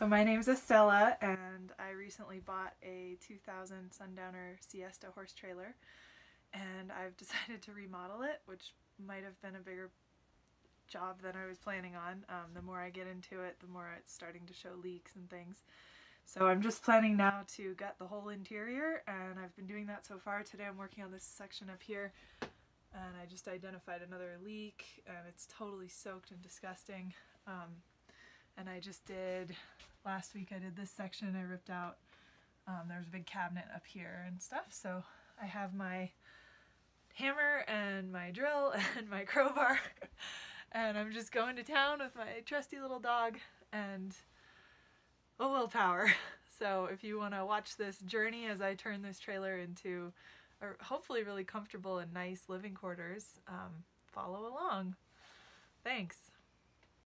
So my name's Estella and I recently bought a 2000 Sundowner Siesta horse trailer and I've decided to remodel it which might have been a bigger job than I was planning on. Um, the more I get into it the more it's starting to show leaks and things. So I'm just planning now to gut the whole interior and I've been doing that so far. Today I'm working on this section up here and I just identified another leak and it's totally soaked and disgusting. Um, and I just did, last week I did this section, I ripped out, um, there was a big cabinet up here and stuff, so I have my hammer and my drill and my crowbar and I'm just going to town with my trusty little dog and a willpower. So if you want to watch this journey as I turn this trailer into a hopefully really comfortable and nice living quarters, um, follow along. Thanks.